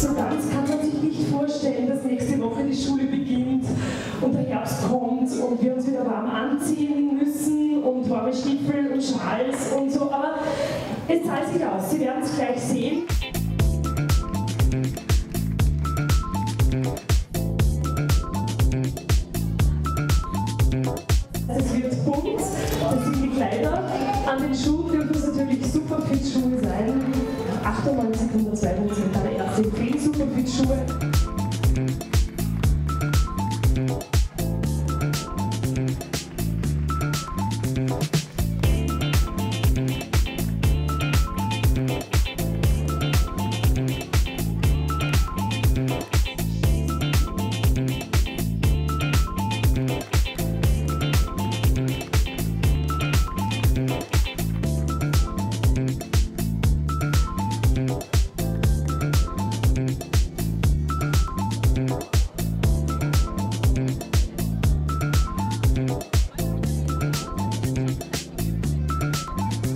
So ganz kann man sich nicht vorstellen, dass nächste Woche die Schule beginnt und der Herbst kommt und wir uns wieder warm anziehen müssen und warme Stiefel und Schals und so. Aber es zahlt sich aus. Sie werden es gleich sehen. Also es wird bunt, das sind die Kleider. An den Schuhen dürfen es natürlich super viel Schuhe sein. 98,2% aller Ärzte sweat.